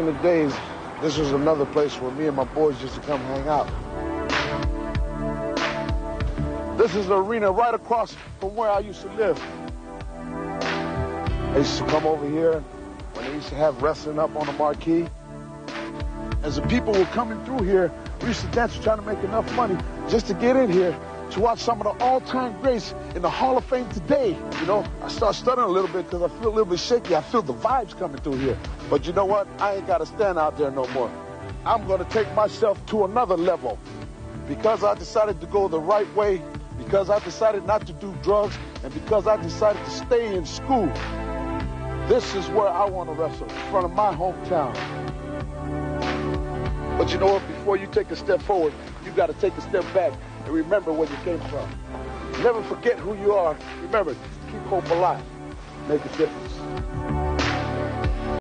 In the days, this was another place where me and my boys used to come hang out. This is the arena right across from where I used to live. I used to come over here when they used to have wrestling up on the marquee. As the people were coming through here, we used to dance trying to make enough money just to get in here to watch some of the all-time greats in the Hall of Fame today. You know, I start stuttering a little bit because I feel a little bit shaky. I feel the vibes coming through here. But you know what? I ain't got to stand out there no more. I'm going to take myself to another level. Because I decided to go the right way, because I decided not to do drugs, and because I decided to stay in school, this is where I want to wrestle, in front of my hometown. But you know what? Before you take a step forward, you got to take a step back and remember where you came from. Never forget who you are. Remember, keep hope alive. Make a difference.